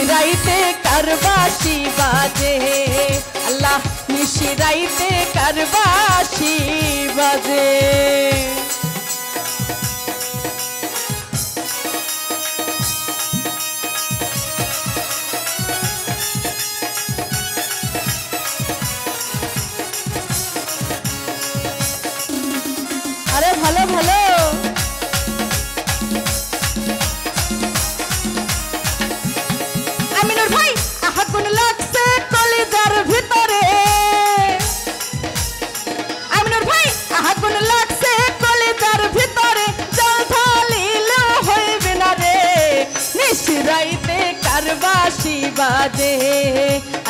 নিশিরাইতে কারবাসি বাজে আল্লাহ নিশিরাইতে কারবাসি বাজে কারবাসি বাজে।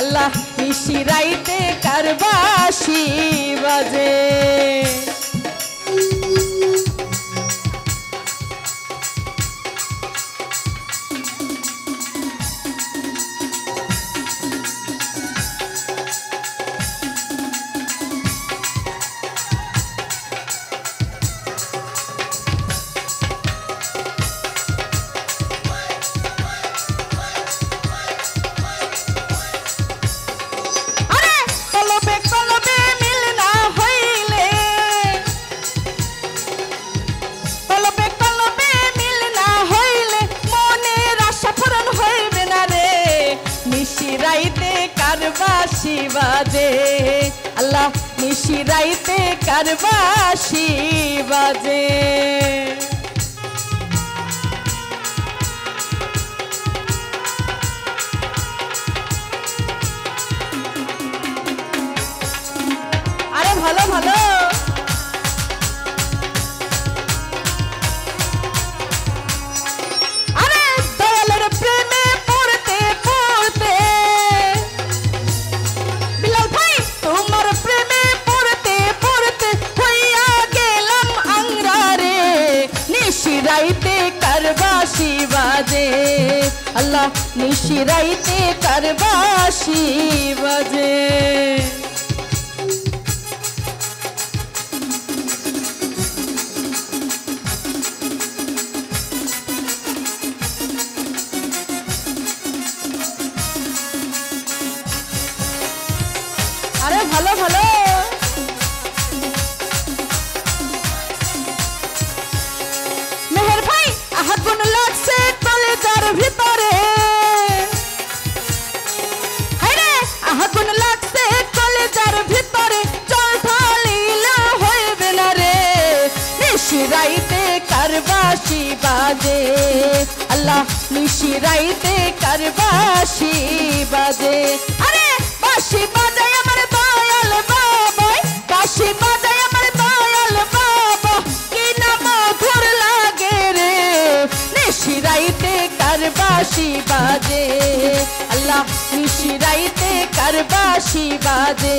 আল্লাহ নিশিরাইতে কারবাসি বাজে। আল্লাহ নিশিরাইতে কারবাসি বাজে। আরে ভালো ভালো। কারবাসি বাজে আল্লাহ নিশিরাইতে কারবাসি বাজে আরে ভালো ভালো। নিশিরাইতে কারবাসি বাজে আল্লাহ নিশিরাইতে কারবাসি বাজে আরে বাসি বাজায় আমার দয়াল বাবা। বাসি বাজায় আমার দয়াল বাবা। কি না মধুর লাগে রে। নিশিরাইতে কারবাসি বাজে আল্লাহ নিশিরাইতে কারবাসি বাজে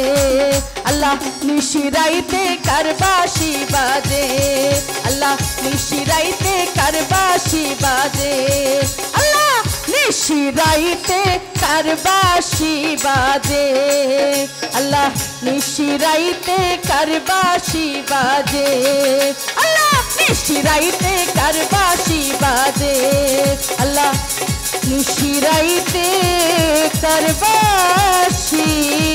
আল্লাহ নিশিরাইতে কারবাসি বাজে আল্লাহ নিশিরাইতে কারবাসি বাজে আল্লাহ নিশিরাইতে কারবাসি বাজে আল্লাহ নিশিরাইতে কারবাসি বাজে আল্লাহ নিশিরাইতে কারবাসি বাজে আল্লাহ নিশিরাইতে কারবাসি